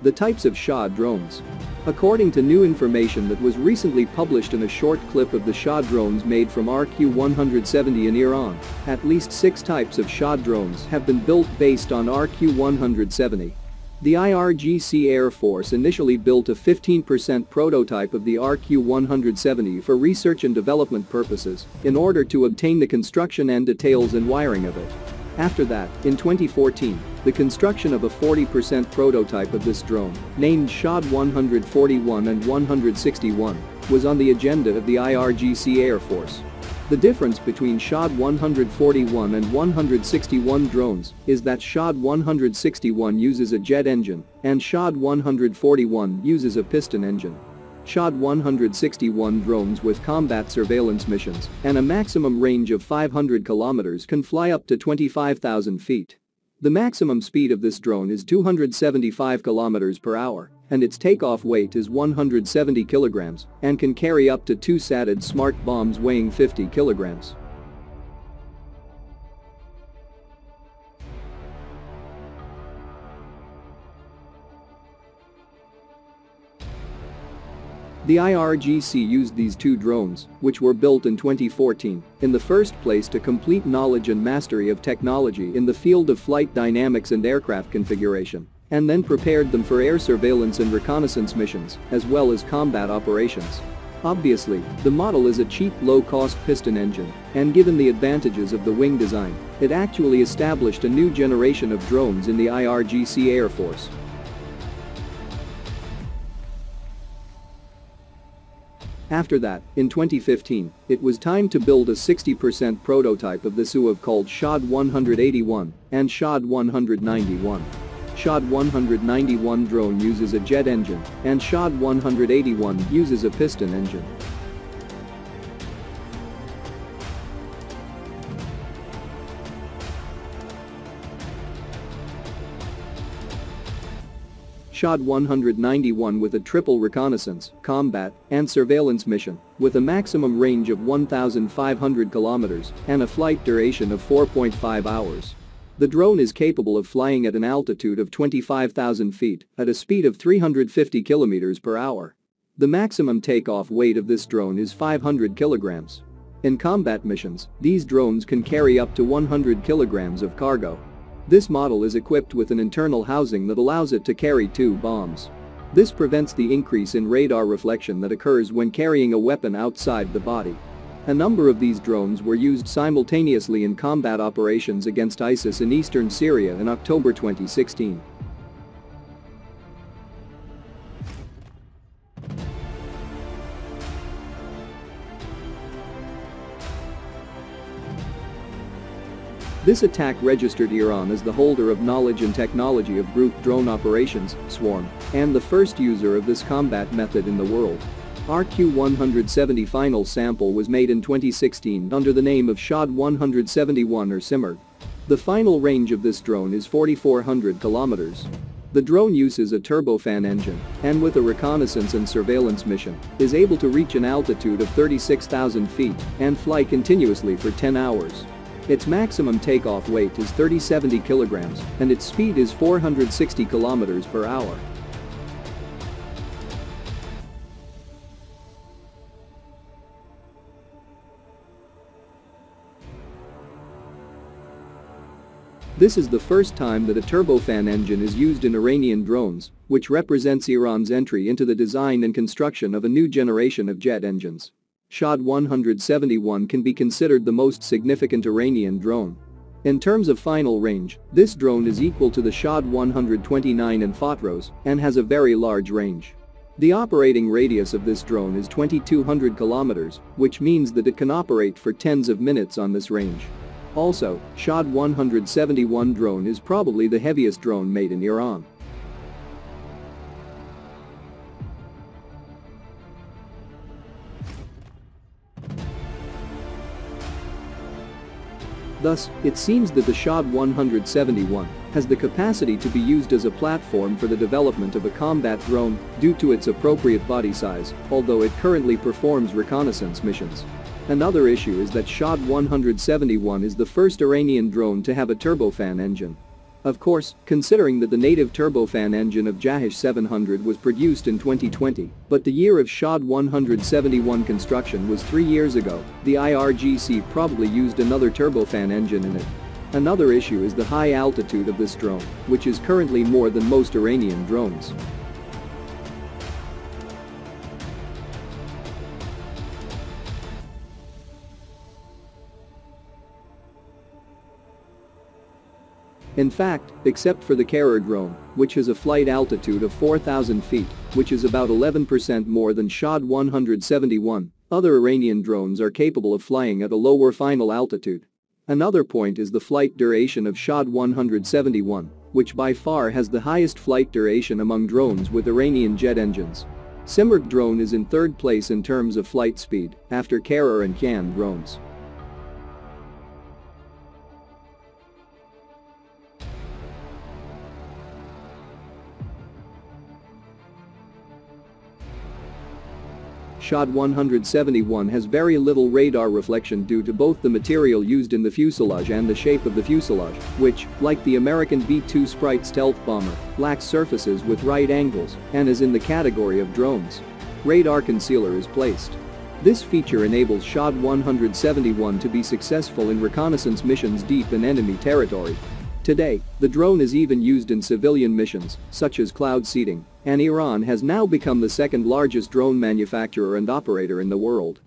The types of Shahed drones. According to new information that was recently published in a short clip of the Shahed drones made from RQ-170 in Iran, at least six types of Shahed drones have been built based on RQ-170. The IRGC Air Force initially built a 15% prototype of the RQ-170 for research and development purposes in order to obtain the construction and details and wiring of it. After that, in 2014, the construction of a 40% prototype of this drone, named Shahed 141 and 161, was on the agenda of the IRGC Air Force. The difference between Shahed 141 and 161 drones is that Shahed 161 uses a jet engine and Shahed 141 uses a piston engine. Shahed 161 drones with combat surveillance missions and a maximum range of 500 kilometers can fly up to 25,000 feet. The maximum speed of this drone is 275 kilometers per hour, and its takeoff weight is 170 kilograms and can carry up to two SATAD smart bombs weighing 50 kilograms. The IRGC used these two drones, which were built in 2014, in the first place to complete knowledge and mastery of technology in the field of flight dynamics and aircraft configuration, and then prepared them for air surveillance and reconnaissance missions, as well as combat operations. Obviously, the model is a cheap low-cost piston engine, and given the advantages of the wing design, it actually established a new generation of drones in the IRGC Air Force. After that, in 2015, it was time to build a 60% prototype of the SUAV called Shahed 181 and Shahed 191. Shahed 191 drone uses a jet engine and Shahed 181 uses a piston engine. Shahed 191 with a triple reconnaissance, combat, and surveillance mission, with a maximum range of 1,500 kilometers and a flight duration of 4.5 hours. The drone is capable of flying at an altitude of 25,000 feet at a speed of 350 kilometers per hour. The maximum takeoff weight of this drone is 500 kilograms. In combat missions, these drones can carry up to 100 kilograms of cargo. This model is equipped with an internal housing that allows it to carry two bombs. This prevents the increase in radar reflection that occurs when carrying a weapon outside the body. A number of these drones were used simultaneously in combat operations against ISIS in eastern Syria in October 2016. This attack registered Iran as the holder of knowledge and technology of group drone operations, SWARM, and the first user of this combat method in the world. RQ-170 final sample was made in 2016 under the name of Shahed 171 or Simurgh. The final range of this drone is 4,400 kilometers. The drone uses a turbofan engine and with a reconnaissance and surveillance mission is able to reach an altitude of 36,000 feet and fly continuously for 10 hours. Its maximum takeoff weight is 3070 kilograms and its speed is 460 kilometers per hour. This is the first time that a turbofan engine is used in Iranian drones, which represents Iran's entry into the design and construction of a new generation of jet engines. Shahed 171 can be considered the most significant Iranian drone. In terms of final range, this drone is equal to the Shahed 129 and Fotros and has a very large range. The operating radius of this drone is 2200 kilometers, which means that it can operate for tens of minutes on this range. Also, Shahed 171 drone is probably the heaviest drone made in Iran. Thus, it seems that the Shahed 171 has the capacity to be used as a platform for the development of a combat drone due to its appropriate body size, although it currently performs reconnaissance missions. Another issue is that Shahed 171 is the first Iranian drone to have a turbofan engine. Of course, considering that the native turbofan engine of Jahesh 700 was produced in 2020, but the year of Shahed 171 construction was three years ago, the IRGC probably used another turbofan engine in it. Another issue is the high altitude of this drone, which is currently more than most Iranian drones. In fact, except for the Karar drone, which has a flight altitude of 4,000 feet, which is about 11% more than Shahed 171, other Iranian drones are capable of flying at a lower final altitude. Another point is the flight duration of Shahed 171, which by far has the highest flight duration among drones with Iranian jet engines. Simurgh drone is in third place in terms of flight speed, after Karar and Kian drones. Shahed 171 has very little radar reflection due to both the material used in the fuselage and the shape of the fuselage, which, like the American B-2 Spirit stealth bomber, lacks surfaces with right angles and is in the category of drones. Radar concealer is placed. This feature enables Shahed 171 to be successful in reconnaissance missions deep in enemy territory. Today, the drone is even used in civilian missions, such as cloud seeding, and Iran has now become the second largest drone manufacturer and operator in the world.